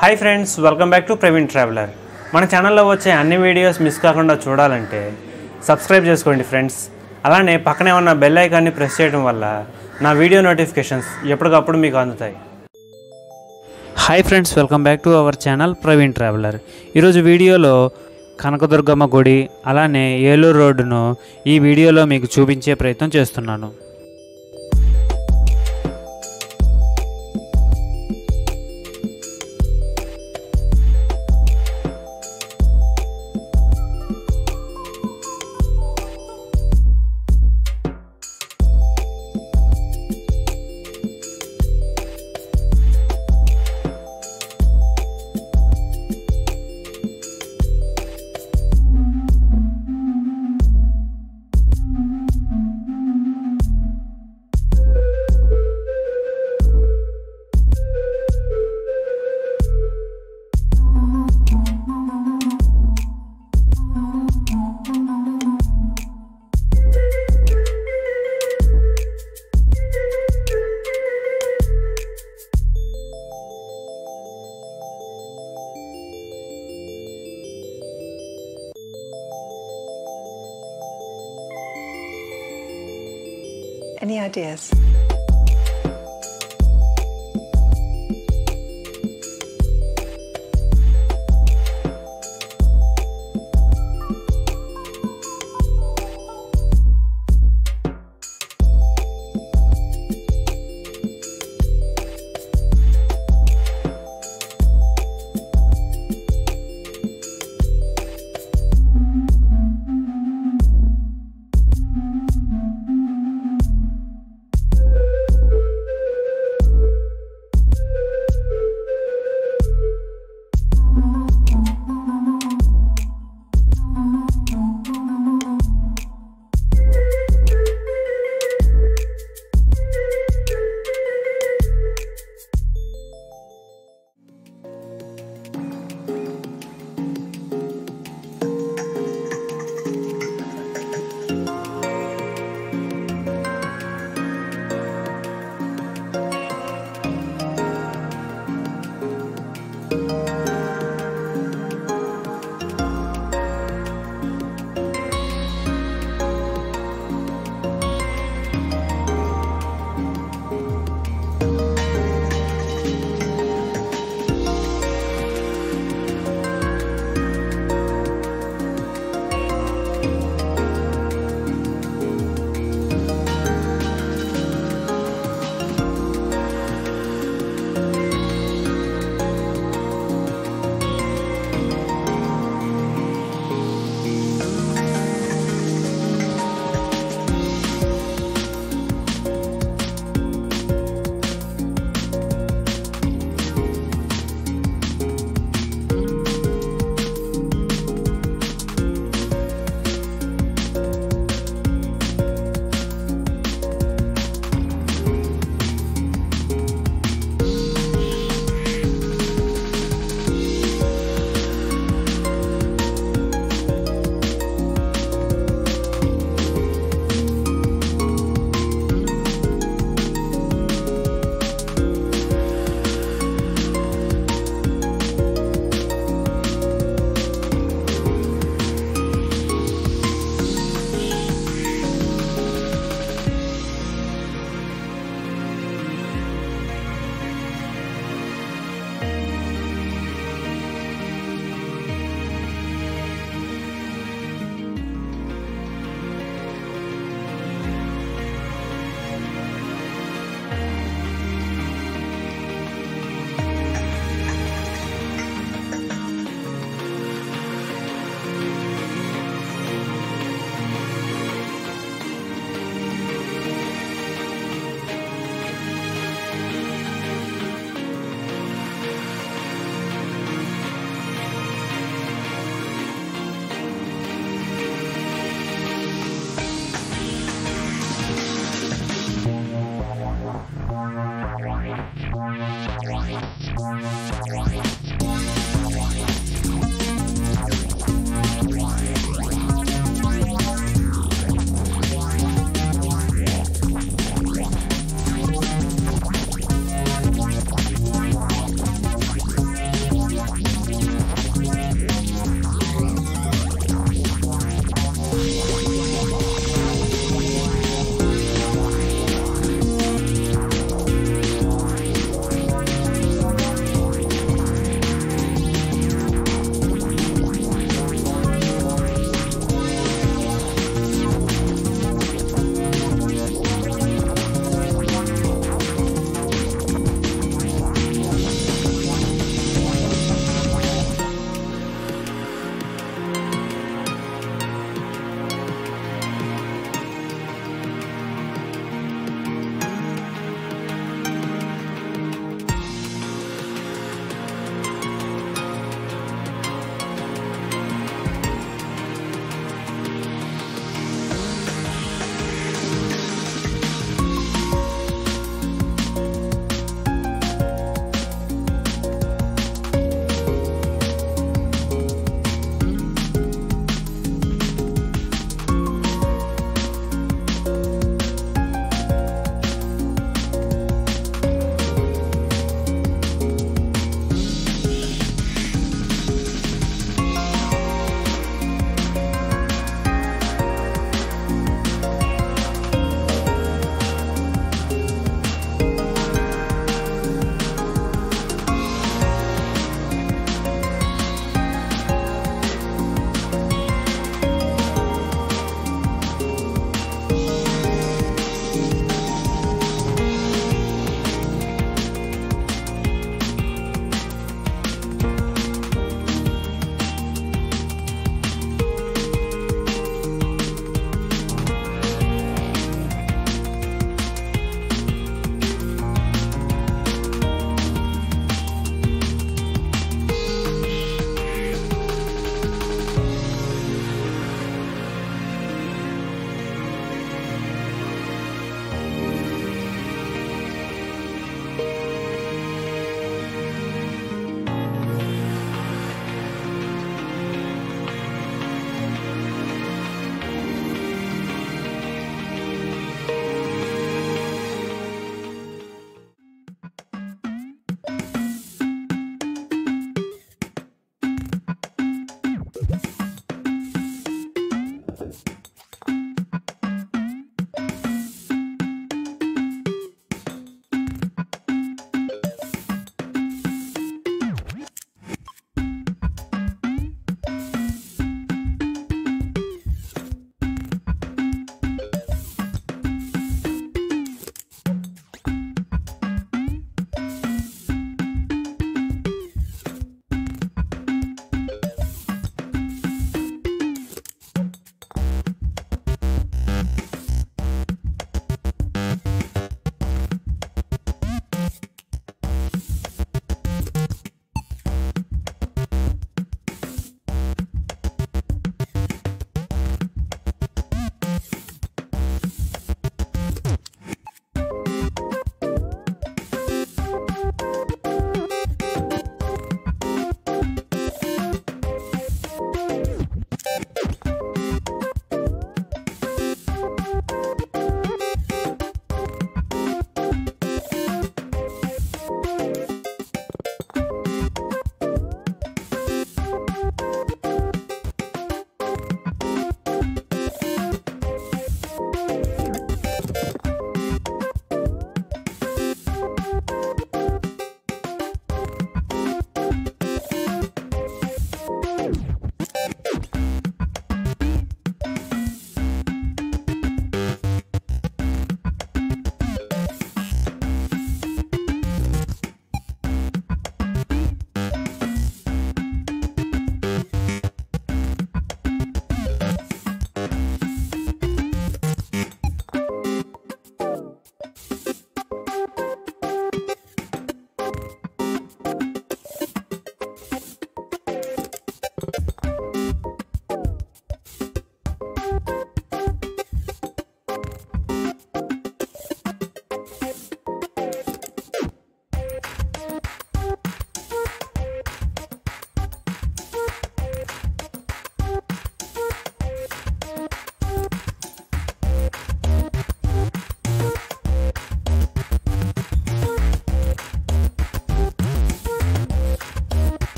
Hi friends welcome back to Praveen traveller మన ఛానల్లో వచ్చే అన్ని వీడియోస్ మిస్ కాకుండా చూడాలంటే సబ్స్క్రైబ్ చేసుకోండి ఫ్రెండ్స్ అలానే పక్కనే ఉన్న బెల్ ఐకాన్ని ప్రెస్ చేయడం వల్ల నా వీడియో నోటిఫికేషన్స్ ఎప్పటికప్పుడు మీకు అందుతాయి. Hi friends welcome back to our channel Praveen traveller ఈరోజు వీడియోలో కనకదుర్గమ్మ గుడి అలానే ఏలూరు రోడ్డును ఈ వీడియోలో మీకు చూపించే ప్రయత్నం చేస్తున్నాను. Any ideas?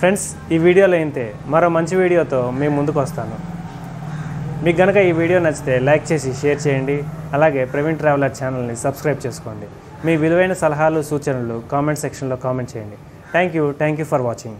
ఫ్రెండ్స్ ఈ వీడియోలో అయితే మరో మంచి వీడియోతో మేము ముందుకు వస్తాను. మీకు గనక ఈ వీడియో నచ్చితే లైక్ చేసి షేర్ చేయండి. అలాగే ప్రవీణ్ ట్రావెలర్ ఛానల్ని సబ్స్క్రైబ్ చేసుకోండి. మీ విలువైన సలహాలు సూచనలు కామెంట్ సెక్షన్లో కామెంట్ చేయండి. Thank you thank you for watching